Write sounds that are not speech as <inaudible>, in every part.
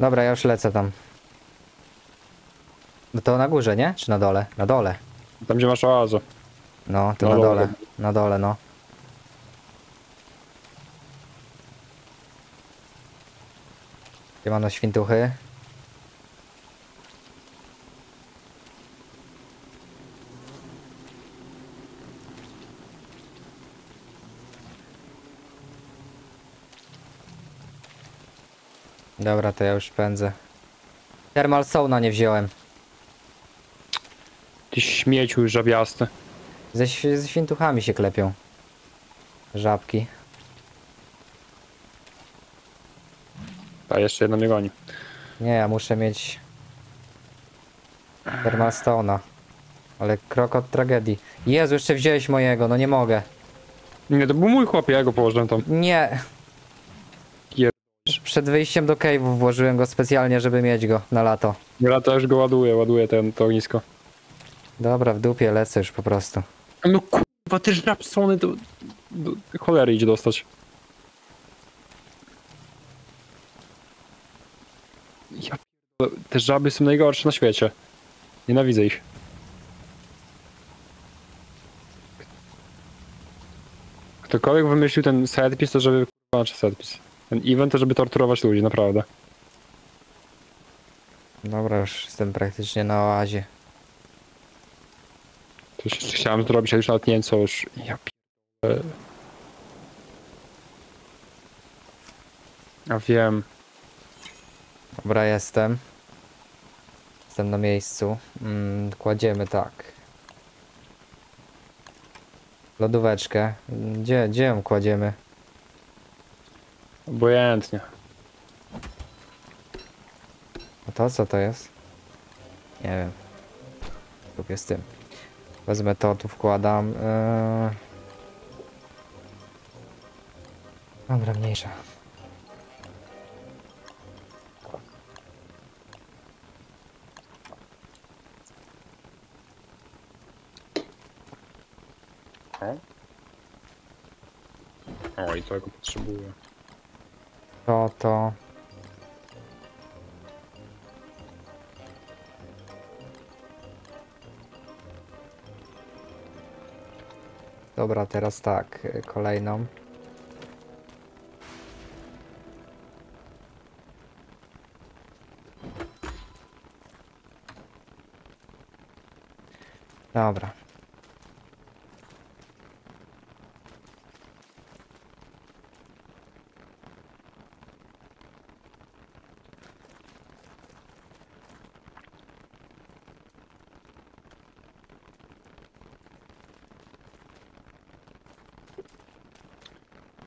Dobra, ja już lecę tam. No to na górze, nie? Czy na dole? Na dole. Tam gdzie masz oazę. No, to Na na dole. dole. Na dole, no. Siemano świntuchy. Dobra, to ja już pędzę. Thermal sauna nie wziąłem. Ty śmieciu żabiasty. Ze, świ- ze świntuchami się klepią. Żabki. A jeszcze jedna mnie goni. Nie, ja muszę mieć Thermal Stone'a. Ale krok od tragedii. Jezu, jeszcze wziąłeś mojego, no nie mogę. Nie, to był mój chłop, ja go położyłem tam. Nie. Przed wyjściem do cave'u włożyłem go specjalnie, żeby mieć go na lato. Ja też go ładuję, ładuję ten, to ognisko. Dobra, w dupie lecę już po prostu. No kurwa, ty żabsony do, do cholery idzie dostać. Ja te żaby są najgorsze na świecie. Nienawidzę ich. Ktokolwiek wymyślił ten setpiece, to żeby... Znaczy setpiece. Ten event żeby torturować ludzi, naprawdę. Dobra, już jestem praktycznie na oazie. Coś jeszcze chciałem zrobić, ale już nawet nie wiem co już... Ja pierdolę. Ja wiem. Dobra, jestem. Jestem na miejscu. Mm, kładziemy tak. Lodóweczkę. Gdzie, gdzie ją kładziemy? Obojętnie. A to co to jest? Nie wiem. Kupię z tym. Wezmę to, tu wkładam. Yy... Dobra, mniejsza. O, i tego potrzebuję. To, to. Dobra, teraz tak, y, kolejną. Dobra.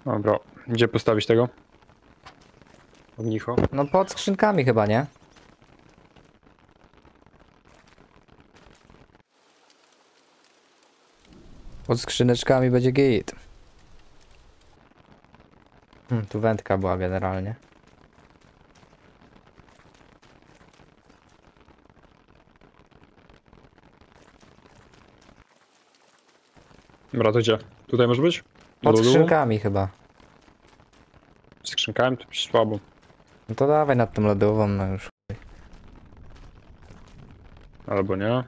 Dobra, gdzie postawić tego? Ognicho. No pod skrzynkami chyba, nie? Pod skrzyneczkami będzie git. Hmm, tu wędka była generalnie. Dobra, to gdzie? Tutaj może być? Pod Lulu? skrzynkami chyba. Skrzynkami to słabo. No to dawaj nad tą lodową, no już. Albo nie.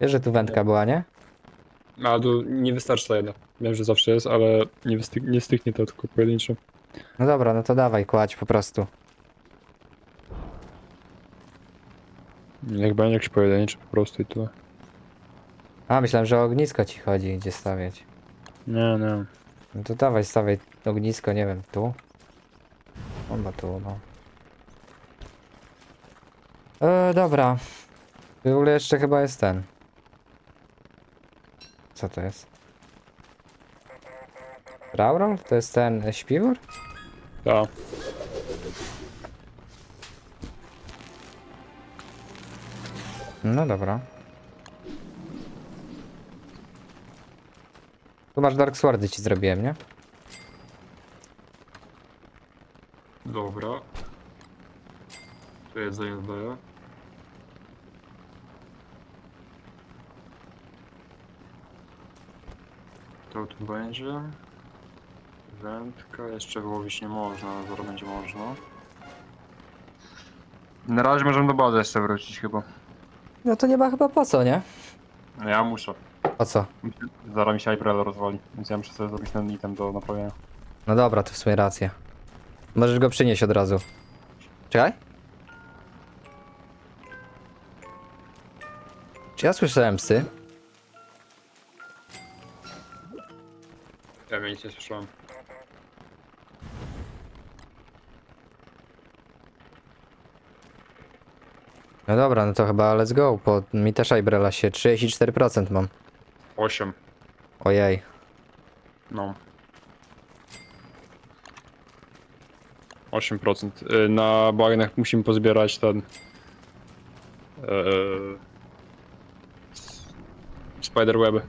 Wiesz, że tu wędka była, nie? A tu nie wystarczy ta jedna. Wiem, że zawsze jest, ale nie, wystyk- nie styknie to tylko pojedynczo. No dobra, no to dawaj, kładź po prostu. Niech będzie jakiś pojedynczy po prostu i tyle. A, myślałem, że o ognisko ci chodzi, gdzie stawiać. Nie, nie. No to dawaj, stawiaj ognisko, nie wiem, tu? Chyba tu, no. E, dobra. W ogóle jeszcze chyba jest ten. Co to jest? Raurol? To jest ten e, śpiwór? Tak. No dobra. Tu masz Dark Swordy ci zrobiłem, nie? Dobra. Tu jedzenie dodaję. To tu będzie. Wędka, jeszcze wyłowić nie można, ale zaraz będzie można. Na razie możemy do bazy jeszcze wrócić chyba. No to nie ma chyba po co, nie? No Ja muszę. Po co? Zaraz mi się Hyperel rozwali, więc ja muszę sobie zrobić ten item do naprawienia. No dobra, to w sumie racja. Możesz go przynieść od razu. Czekaj. Czy ja słyszałem psy? Ja nic nie słyszałem. No dobra, no to chyba let's go, bo mi też Ibrela się 34% mam. 8. Ojej. No. 8%. Y, Na bagnach musimy pozbierać ten. Yy, Spiderweby.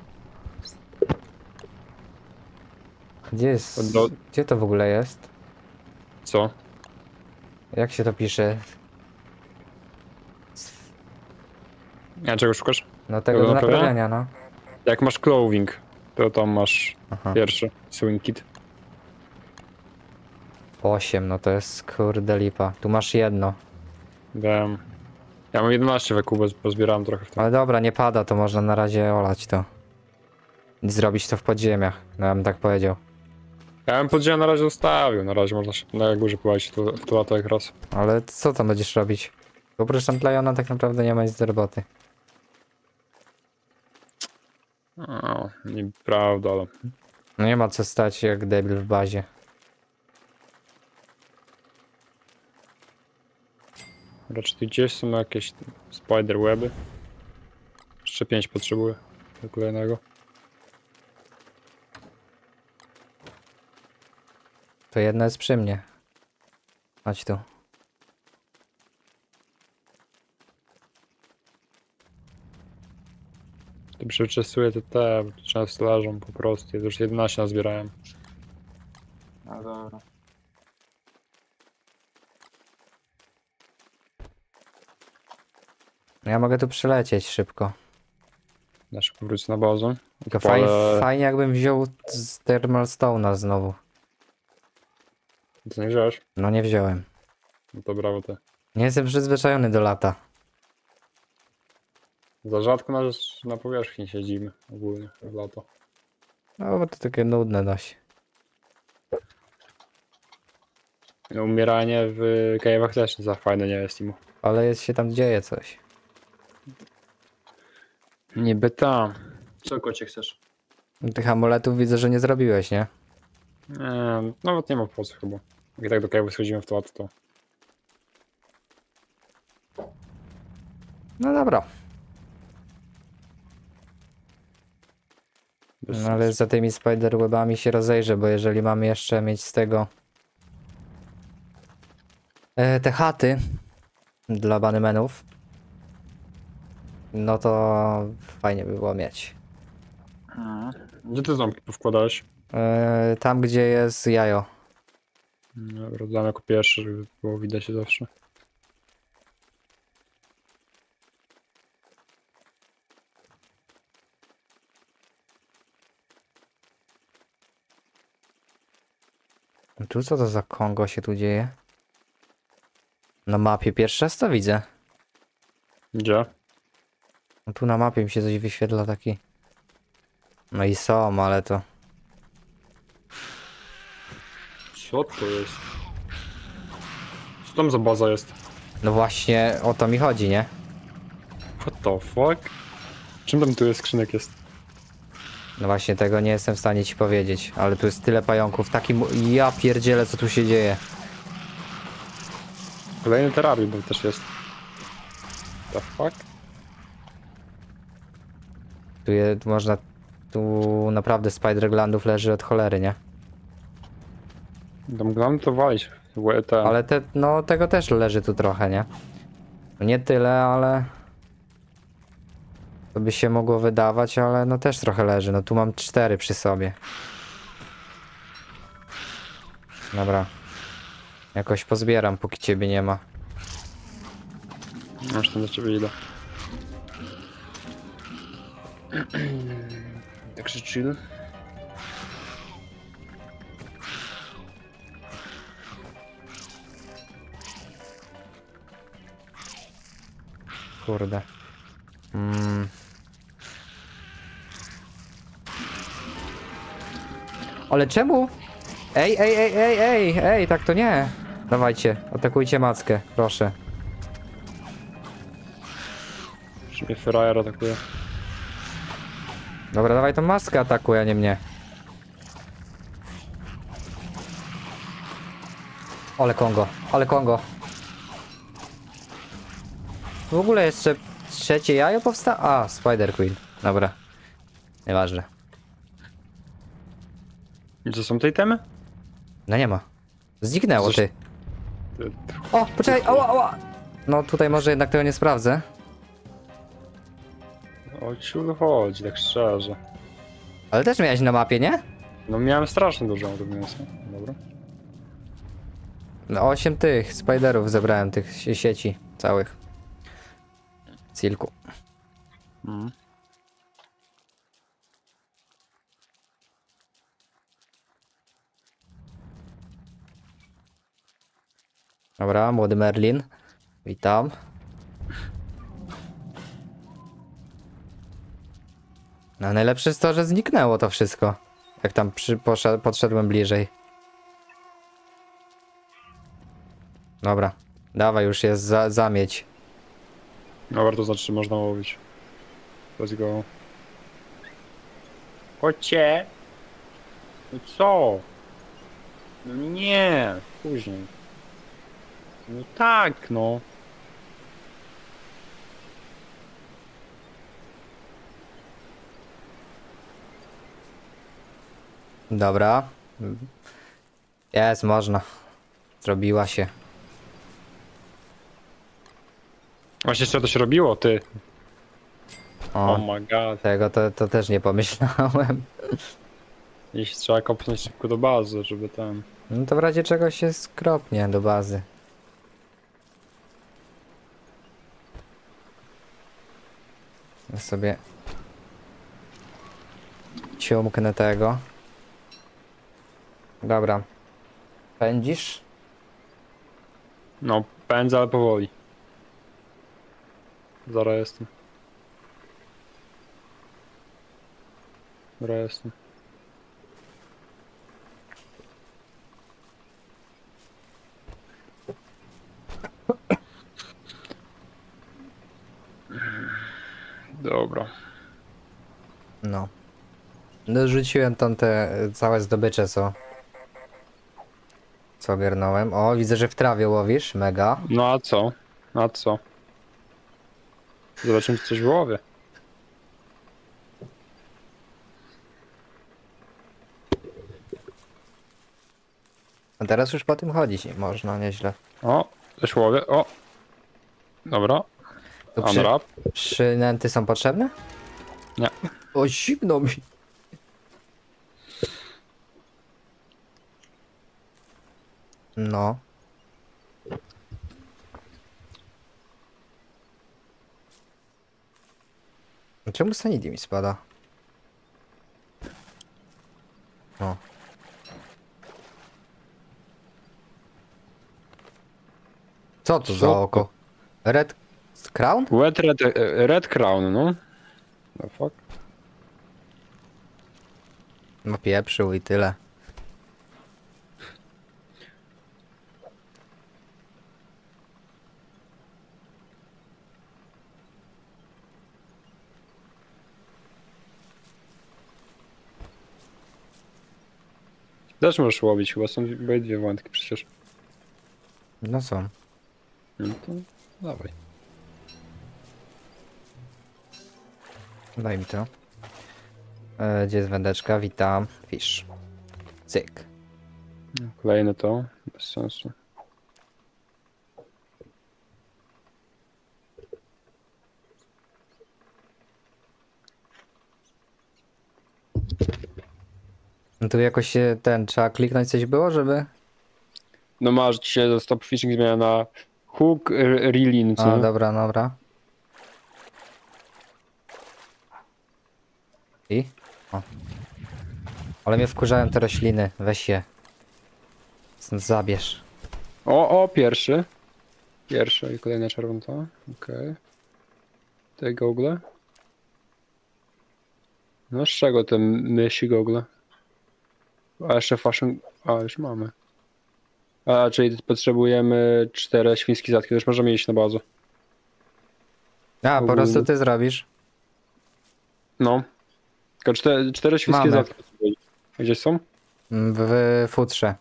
Gdzie jest? Do- Gdzie to w ogóle jest? Co? Jak się to pisze? Ja czego szukasz? No tego do naprawiania, no. Jak masz clothing, to tam masz Aha. pierwszy swing kit. 8, no to jest kurde lipa. Tu masz jedno. Wiem. Ja mam 11 weku, bo pozbierałem trochę w tym. Ale dobra, nie pada, to można na razie olać to. I zrobić to w podziemiach, no ja bym tak powiedział. Ja bym podział na razie zostawił, na razie można się na górze pływać tu, w tu jak raz. Ale co tam będziesz robić? Oprócz Amplejona tak naprawdę nie ma nic do roboty. O, nieprawda, ale... No nie ma co stać jak debil w bazie. Raczej tu gdzieś są jakieś spiderweby. Jeszcze 5 potrzebuję do kolejnego. To jedno jest przy mnie. Chodź tu. To przeczesuję te te, często leżą po prostu. Ja już 11 nazbierałem. No dobra. No Ja mogę tu przylecieć szybko. Ja szybko wrócę na bazę. Tylko Odpalę- fajnie, fajnie jakbym wziął z Thermal Stone'a znowu. Co nie wziąłeś? No nie wziąłem. No to brawo ty. Nie jestem przyzwyczajony do lata. Za rzadko na, na powierzchni siedzimy ogólnie w lato. No bo to takie nudne dość. No, umieranie w cave'ach też za fajne nie jest imo. Ale jest się tam dzieje coś. Niby tam. Co kocie chcesz? Tych amuletów widzę, że nie zrobiłeś, nie? Nie, nawet nie ma po co chyba. Jak tak do cave'u schodzimy w to lato, to... No dobra. No ale za tymi spiderwebami się rozejrzę, bo jeżeli mamy jeszcze mieć z tego e, te chaty dla banymenów, no to fajnie by było mieć. Gdzie ty ząbki powkładałeś? E, tam, gdzie jest jajo. Dobra, dam jako pierwszy, żeby było widać zawsze. Tu co to za Kongo się tu dzieje? Na mapie pierwszy raz to widzę. Gdzie? No tu na mapie mi się coś wyświetla taki. No i są, ale to. Co to jest? Co tam za baza jest? No właśnie o to mi chodzi, nie? What the fuck? Czym tam tu jest skrzynek jest? No właśnie tego nie jestem w stanie ci powiedzieć, ale tu jest tyle pająków, taki ja pierdzielę co tu się dzieje. Kolejny terrarium tam też jest. The fuck? Tu je, można, tu naprawdę spider glandów leży od cholery, nie? Tam glam to walić. Ale te, no tego też leży tu trochę, nie? Nie tyle, ale... To by się mogło wydawać, ale no też trochę leży. No tu mam cztery przy sobie. Dobra. Jakoś pozbieram, póki ciebie nie ma. Tam do ciebie idę. <clears throat> Także chill. Kurde. Mm. Ale czemu? Ej, ej, ej, ej, ej, ej, tak to nie. Dawajcie, atakujcie mackę, proszę. Czy mnie frajer atakuje? Dobra, dawaj tą maskę atakuj, a nie mnie. Ale Kongo, ale Kongo. W ogóle jeszcze trzecie jajo powsta... A, Spider Queen. Dobra. Nieważne. Co są tej temy? No nie ma. Zniknęło, Coś- ty. O, poczekaj, ała, ała. No tutaj może jednak tego nie sprawdzę. O ciul chodzi, tak szczerze. Ale też miałeś na mapie, nie? No miałem strasznie dużo mięsa. Dobra. No, osiem tych spiderów zebrałem, tych sie- sieci całych. Silku. Mhm. Dobra, młody Merlin. Witam. No najlepsze jest to, że zniknęło to wszystko. Jak tam przy, poszedł, podszedłem bliżej. Dobra. Dawaj, już jest za, zamieć. Dobra, to znaczy, można łowić. Let's go. Chodźcie! No co? No nie! Później. No tak, no. Dobra. Jest, można. Zrobiła się. Właśnie jeszcze to się robiło, ty. O, Oh my god. tego to, to też nie pomyślałem. Jeśli trzeba kopnąć szybko do bazy, żeby ten... No to w razie czego się skropnie do bazy. Ja sobie ciumknę tego. Dobra. Pędzisz? No, pędzę, ale powoli. Zaraz jestem. Zaraz jestem. Dobra. No. Dorzuciłem tam te całe zdobycze, co... Co ogarnąłem. O, widzę, że w trawie łowisz. Mega. No a co? A co? Zobaczymy, czy coś wyłowię. A teraz już po tym chodzić można, nieźle. O, coś łowię. O! Dobra. Tu przy, Unwrap. przynęty są potrzebne? Nie. O, zimno mi. No. Czemu sanity mi spada? O. Co to za Co oko? Red Crown? Wet red, e, red crown, no. The fuck? No pieprzył i tyle. Też możesz łowić, chyba są dwie wątki przecież. No są. No to dawaj. Daj mi to. E, gdzie jest wędeczka? Witam. Fish. Cyk. Kolejne to, bez sensu. No tu jakoś się ten, trzeba kliknąć coś było, żeby... No masz dzisiaj stop fishing zmiana na hook reeling, co? A, dobra, dobra. I? O. Ale mnie wkurzają te rośliny. Weź je. Zabierz. O, o, pierwszy. Pierwszy i kolejna czerwona. Okej. Te gogle? No z czego te mysi gogle? A jeszcze fashion... A, już mamy. A, czyli potrzebujemy cztery świńskie zatki, już możemy iść na bazę. A, po prostu ty zrobisz. No. Tylko cztery, cztery świńskie Mamy. zatki. Gdzieś są? W, w futrze.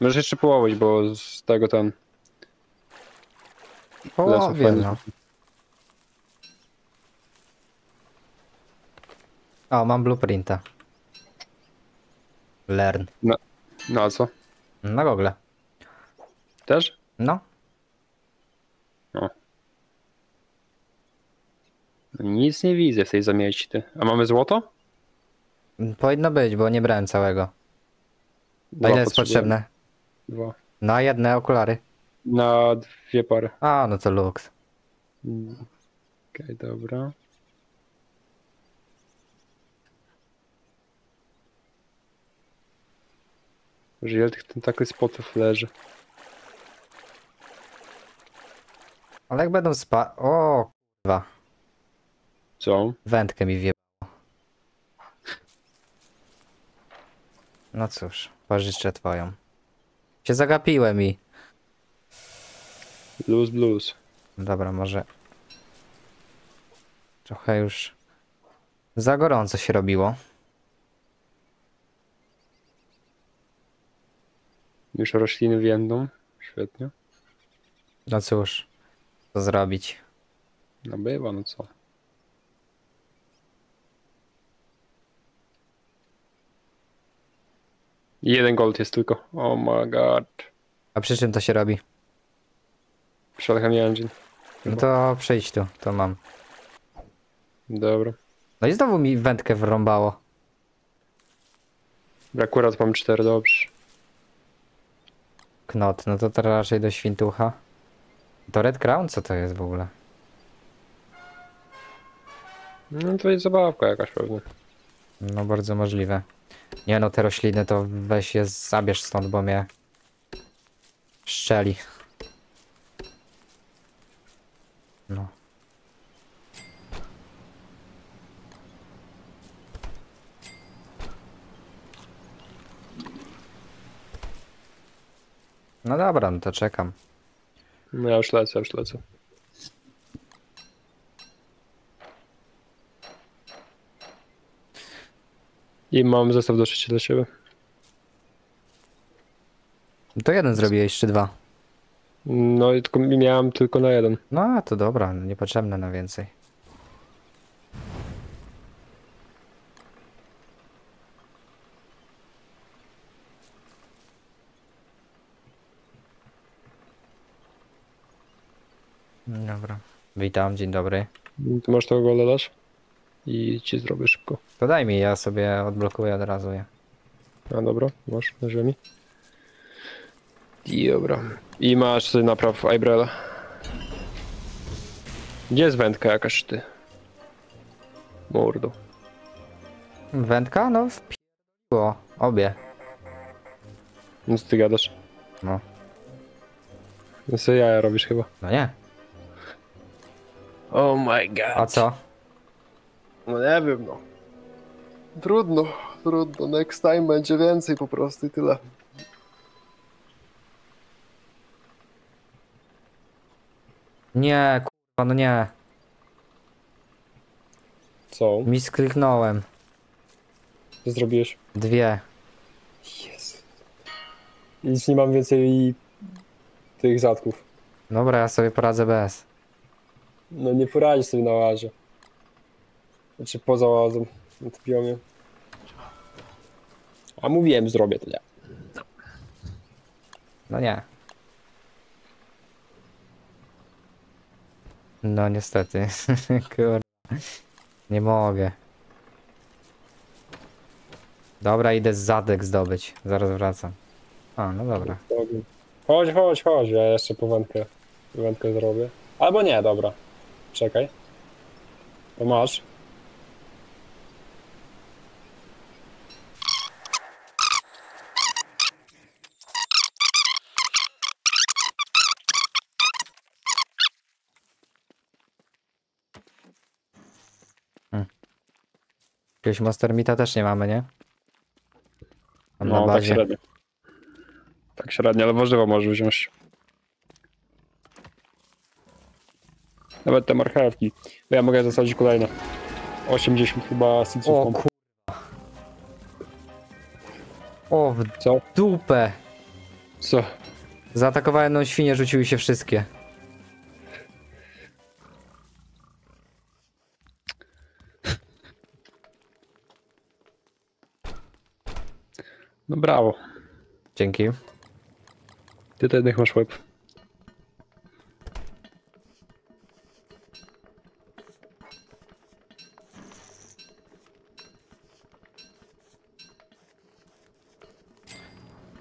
Możesz jeszcze połowić, bo z tego ten... Połowie, no. O, mam blueprinta. Learn. No a co? Na Google. Też? No. Nic nie widzę w tej zamieci, ty. A mamy złoto? Powinno być, bo nie brałem całego. A Dwa ile jest potrzebne? Dwa. Na jedne okulary. Na dwie pary. A, no to luks. Mm. Okej, dobra. Że ile tych tentakli spotów leży? Ale jak będą spa... O, dwa. Co? Wędkę mi wjebało. No cóż, pożyczę twoją. Się zagapiłem i... Blues, blues. Dobra, może... Trochę już... Za gorąco się robiło. Już rośliny więdą. Świetnie. No cóż, co zrobić? No bywa, no co? Jeden gold jest tylko. Oh my god. A przy czym to się robi? Przy Alchemy Engine. No to przyjdź tu, to mam. Dobra. No i znowu mi wędkę wrąbało. Akurat mam cztery, dobrze. Knot, no to teraz raczej do świntucha. To Red Crown? Co to jest w ogóle? No to jest zabawka jakaś pewnie. No bardzo możliwe. Nie no, te rośliny to weź je zabierz stąd, bo mnie szczeli. No. No dobra, no to czekam. No ja już lecę, już lecę. I mam zestaw do szycia dla siebie. No To jeden zrobiłeś, czy dwa? No i tylko miałem tylko na jeden. No to dobra, no niepotrzebne na więcej. Dobra. Witam, dzień dobry. Ty masz tego golda dasz? I ci zrobię szybko. To daj mi, ja sobie odblokuję od razu je. A dobra, masz na ziemi. I dobra. I masz sobie napraw Ibrela. Gdzie jest wędka jakaś ty? Mordo. Wędka? No wpiło. Obie. No co ty gadasz? No. No co jaja robisz chyba. No nie. Oh my god. A co? No nie wiem no. Trudno, trudno. Next time będzie więcej po prostu i tyle. Nie, kurwa, no nie. Co? Mi skliknąłem. Co zrobiłeś? Dwie. Jezu. Nic nie mam więcej tych zatków. Dobra, ja sobie poradzę bez. No nie poradzisz sobie na łazie. Znaczy poza łazem. Na tym biomie. A mówiłem, zrobię to nie. No nie. No niestety. <laughs> Kurwa. Nie mogę. Dobra, idę zadek zdobyć. Zaraz wracam. A, no dobra. Chodź, chodź, chodź, ja jeszcze po wędkę, wędkę zrobię. Albo nie, dobra. Czekaj. To masz. Hmm. Jakiegoś Master też nie mamy, nie? Tam no, na tak bazie. średnio. Tak średnio, ale warzywo możesz wziąć. Nawet te marchewki. Bo ja mogę zasadzić kolejne. 80 chyba seedsów o kurwa. O, w Co? dupę. Co? Zaatakowałem jedną świnię, rzuciły się wszystkie. No brawo. Dzięki. Ty to jednak masz łeb.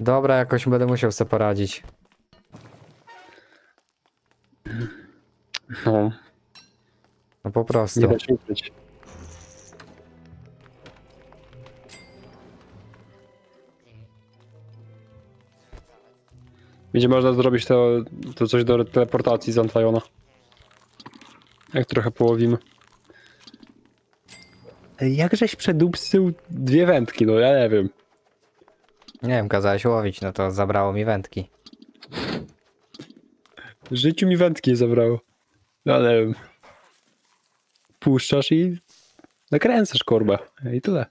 Dobra, jakoś będę musiał sobie poradzić. No, No po prostu. nie da się ukryć. Będzie można zrobić to, to coś do teleportacji z Antliona. Jak trochę połowimy. Ej, Jak żeś przedupsył dwie wędki, no ja nie wiem. Nie wiem, kazałeś łowić, no to zabrało mi wędki. W życiu mi wędki zabrało. No wiem. Puszczasz i nakręcasz korbę. I tyle.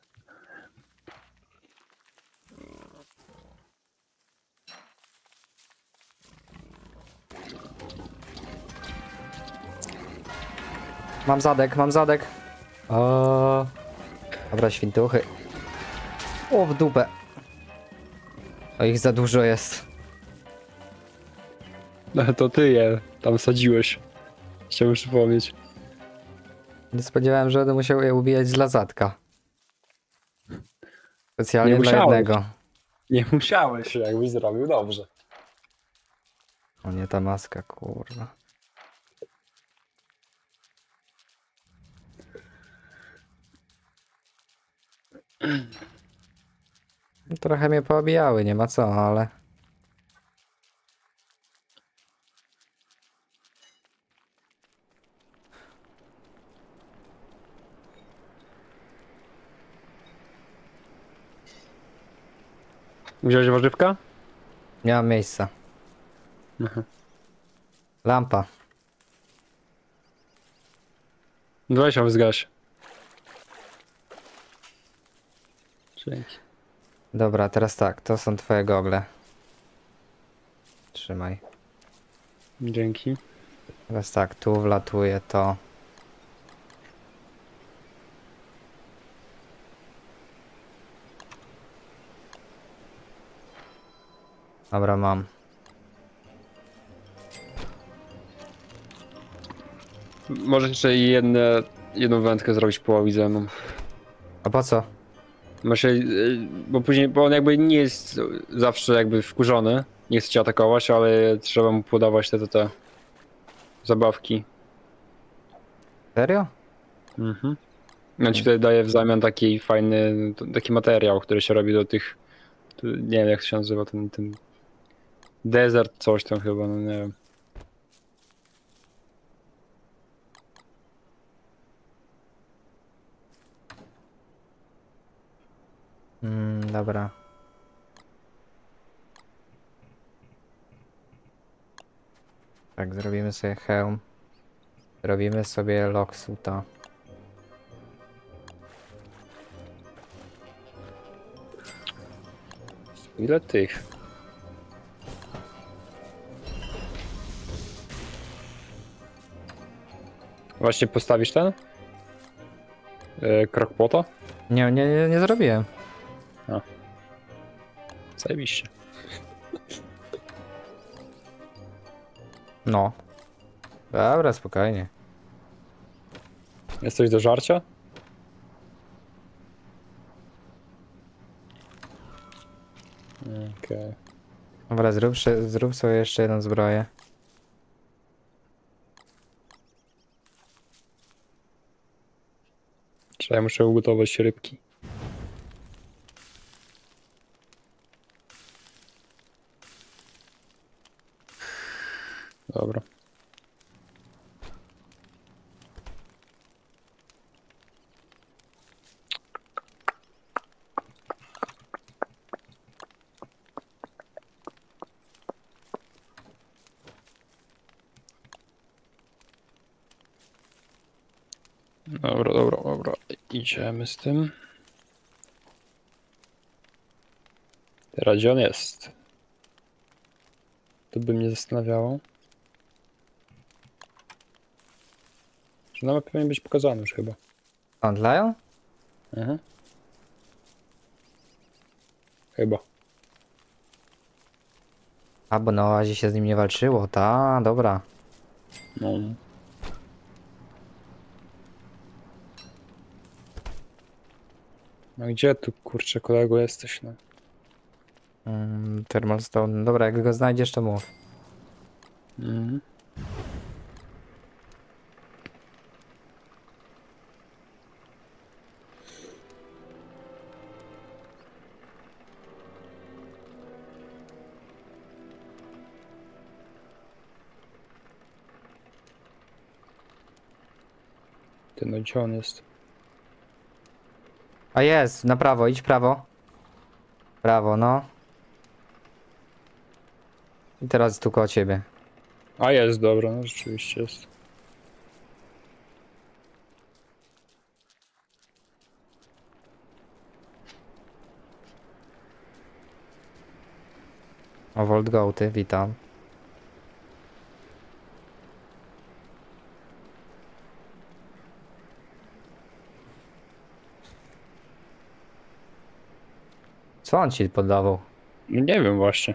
Mam zadek, mam zadek. O. Dobra, świntuchy. O, w dupę. O, ich za dużo jest. No to ty je tam sadziłeś. Chciałbym przypomnieć. Nie spodziewałem, że będę musiał je ubijać z lazadka. Specjalnie Nie dla jednego. Nie musiałeś, jakbyś zrobił dobrze. O nie, ta maska, kurwa. Trochę mnie poobijały, nie ma co, ale... Wziąłeś warzywka? Nie mam miejsca. Aha. Lampa. Weź ją zgaś. Dzięki. Dobra, teraz tak, to są twoje gogle. Trzymaj. Dzięki. Teraz tak, tu wlatuje to. Dobra, mam. Możesz jeszcze jedne, jedną wędkę zrobić połowi ze mną. A po co? Może, y, bo później, bo on jakby nie jest zawsze jakby wkurzony, nie chce cię atakować, ale trzeba mu podawać te, te, te zabawki. Serio? Mhm. On ci wtedy daje w zamian taki fajny, taki materiał, który się robi do tych, nie wiem jak to się nazywa, ten, ten desert coś tam chyba, no nie wiem. Mm, dobra. Tak, zrobimy sobie hełm. Robimy sobie loksuta. Ile tych? Właśnie postawisz ten? Yy, Krokpota? Nie, nie, nie, nie zrobiłem. Zajebiście. No. Dobra, spokojnie. Jest coś do żarcia? Okej. Dobra, zrób, zrób sobie jeszcze jedną zbroję. Czy ja muszę ugotować rybki? Dobra. Dobra, dobra, dobra. Idziemy z tym. Teraz on jest? To by mnie zastanawiało. Na mapie powinien być pokazany już chyba. On Lion? Mhm. Chyba. A, bo na oazie się z nim nie walczyło. Ta, dobra. No. No gdzie tu kurczę kolego jesteś no? Mm, Thermal Stone. Dobra, jak go znajdziesz, to mów. Mhm. No gdzie on jest? A jest, na prawo, idź prawo. Prawo, no. I teraz tu koło ciebie. A jest, dobra, no rzeczywiście jest. O, Volt Goaty, witam. Co on ci podawał? No nie wiem właśnie.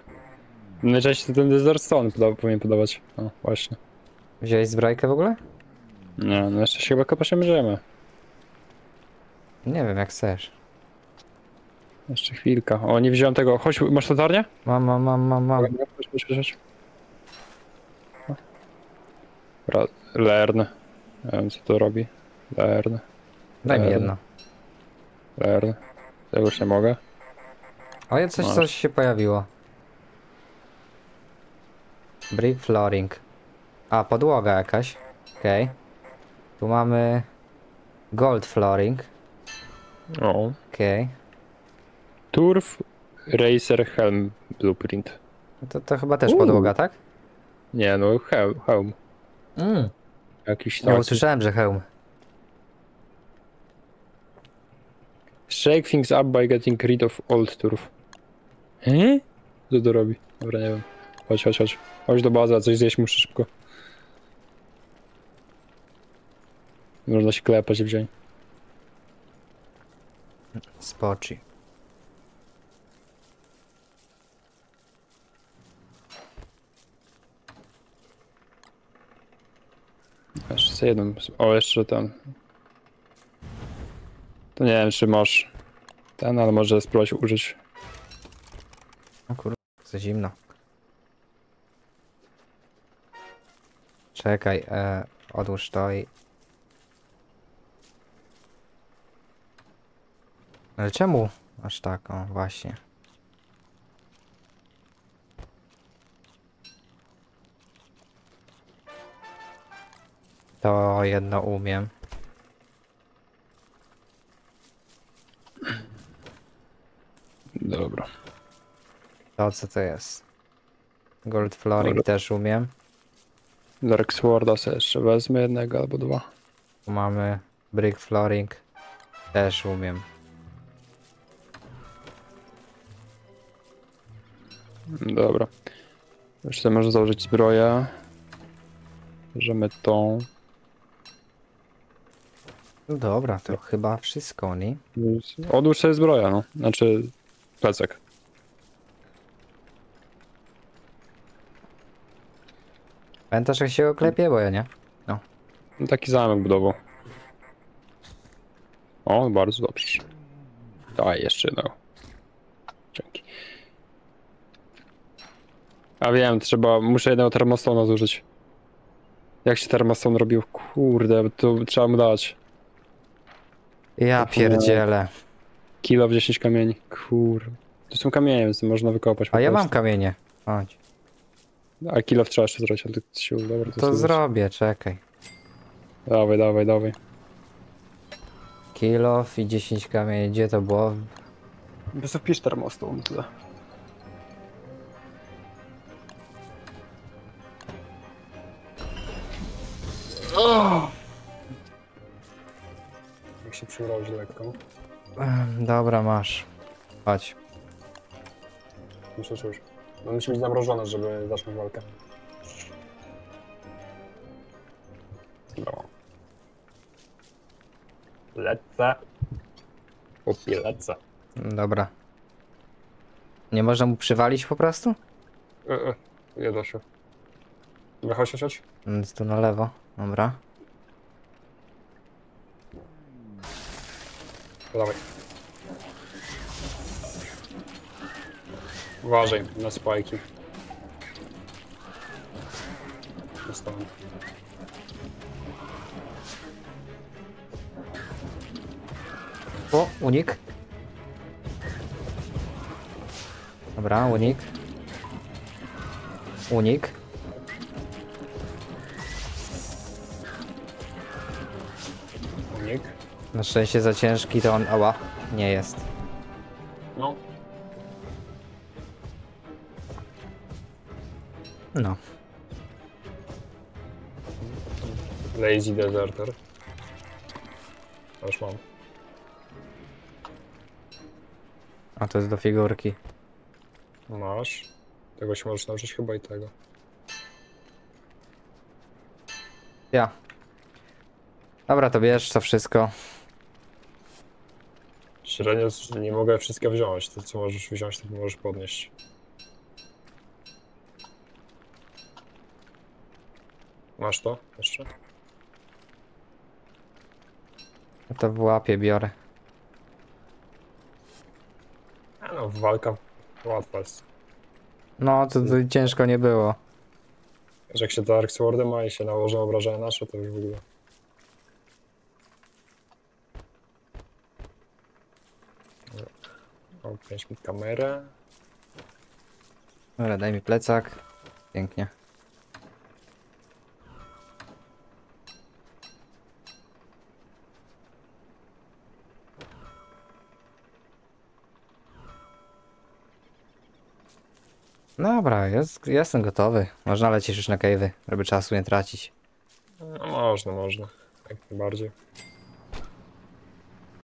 Najczęściej to ten Desert Stone poda powinien podawać. O, właśnie. Wziąłeś zbrojkę w ogóle? Nie, no jeszcze się chyba kopać nie wiem, jak chcesz. Jeszcze chwilka. O, nie wziąłem tego. Chodź, masz latarnię? Mam, mam, mam, mam, mam. Chodź, chodź, chodź. Ra- Learn. Nie wiem co to robi. Learn. Daj mi jedno. Learn. Ja już nie mogę. O, coś, Masz. coś się pojawiło. Brick flooring. A, podłoga jakaś. Okej. Tu mamy gold flooring. O. Okej. Turf Racer Helm Blueprint. No To, to chyba też Uuu. podłoga, tak? Nie no, hełm. hełm. Mm. Jakiś Nie taki. usłyszałem, że hełm. Shake things up by getting rid of old turf. Hmm? Co to robi? Dobra, nie wiem. Chodź, chodź, chodź. Chodź do bazy, a coś zjeść muszę szybko. Można się klepać i wziąć. Spoczy. Jeszcze jedną. O, jeszcze ten. To nie wiem, czy masz ten, ale może spróbować użyć. O kurde, za zimno. Czekaj, e, odłóż to i... Ale czemu aż tak? O, właśnie. To jedno umiem. Dobra. To co to jest? Gold flooring Dobra. też umiem. Dark Sworda sobie jeszcze wezmę jednego albo dwa. Tu mamy brick flooring. Też umiem. Dobra. Jeszcze można założyć zbroję. Bierzemy tą. No dobra, to chyba wszystko, nie? Odłóż sobie zbroję, no. Znaczy plecak. Pamiętasz jak się go klepie, bo ja nie. No, Taki zamek budował. O, bardzo dobrze. Daj, jeszcze jednego. Dzięki. A wiem, trzeba, muszę jednego termostona zużyć. Jak się termoston robił? Kurde, to trzeba mu dać. Ja pierdzielę. Kilo w 10 kamieni. Kur. To są kamienie, więc można wykopać. A ja mam kamienie. Chodź. A kilo trzeba jeszcze zrobić, ale to sił, dobra. To sobie zrobię, czekaj. Dawaj, dawaj, dawaj. Kilo i 10 kamieni. Gdzie to było? Zapisz termoston tyle. przymrozić lekko. Ech, Dobra, masz. Chodź. Muszę już. No musi być zamrożone, żeby zacząć walkę. Dobra. Lecę. Chłopie, lecę. Dobra. Nie można mu przywalić po prostu? E, e, nie da się. Dobra, chodź, chodź, chodź. Jest tu na lewo. Dobra. Dawaj. Uważaj na spajki. Dostałem. O, unik. Dobra, unik. Unik. Unik. Na szczęście za ciężki to on... Ała. Nie jest. No. Lazy Deserter. Już mam. A to jest do figurki. Masz. Tego się możesz nauczyć chyba i tego. Ja. Dobra, to bierz to wszystko. Średnio nie mogę wszystkie wziąć. To co możesz wziąć, to możesz podnieść. Masz to jeszcze? Ja to w łapie biorę. A no, walka łatwa jest. No, to, to ciężko nie było. Że jak się Dark Swordem ma i się nałożą obrażenia nasze, to już w ogóle. Pięć mi kamerę. Dobra, daj mi plecak. Pięknie. Dobra, jest, jestem gotowy. Można lecieć już na cave'y, żeby czasu nie tracić. No można, można. Jak najbardziej.